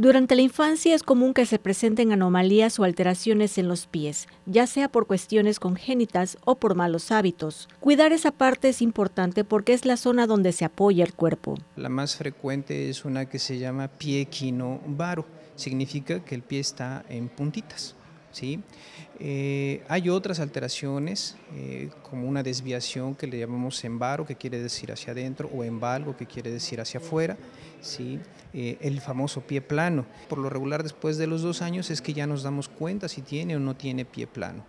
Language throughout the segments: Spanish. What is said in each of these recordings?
Durante la infancia es común que se presenten anomalías o alteraciones en los pies, ya sea por cuestiones congénitas o por malos hábitos. Cuidar esa parte es importante porque es la zona donde se apoya el cuerpo. La más frecuente es una que se llama pie quino varo, significa que el pie está en puntitas. ¿Sí? Eh, hay otras alteraciones, eh, como una desviación que le llamamos embaro, que quiere decir hacia adentro, o embalgo, que quiere decir hacia afuera, ¿sí? Eh, el famoso pie plano. Por lo regular, después de los dos años es que ya nos damos cuenta si tiene o no tiene pie plano.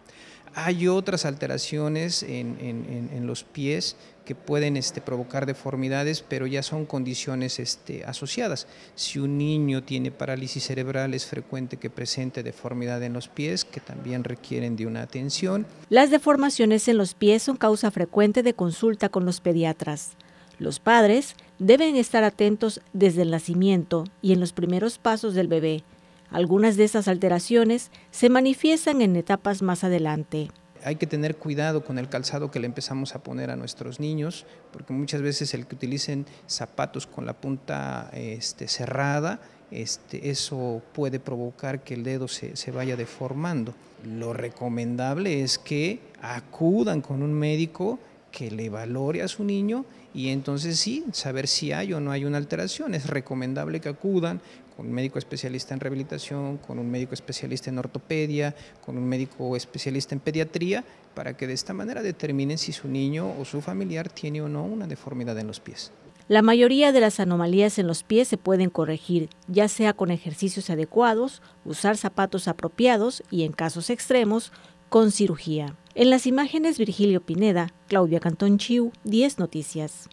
Hay otras alteraciones en, los pies que pueden este, provocar deformidades, pero ya son condiciones este, asociadas. Si un niño tiene parálisis cerebral, es frecuente que presente deformidad en los pies, que también requieren de una atención. Las deformaciones en los pies son causa frecuente de consulta con los pediatras. Los padres deben estar atentos desde el nacimiento y en los primeros pasos del bebé algunas de esas alteraciones se manifiestan en etapas más adelante. Hay que tener cuidado con el calzado que le empezamos a poner a nuestros niños, porque muchas veces el que utilicen zapatos con la punta este, cerrada, este, eso puede provocar que el dedo se, se vaya deformando. Lo recomendable es que acudan con un médico que le valore a su niño y entonces sí, saber si hay o no hay una alteración. Es recomendable que acudan con un médico especialista en rehabilitación, con un médico especialista en ortopedia, con un médico especialista en pediatría, para que de esta manera determinen si su niño o su familiar tiene o no una deformidad en los pies. La mayoría de las anomalías en los pies se pueden corregir, ya sea con ejercicios adecuados, usar zapatos apropiados y, en casos extremos, con cirugía. En las imágenes Virgilio Pineda, Claudia Cantón Chiu, 10 Noticias.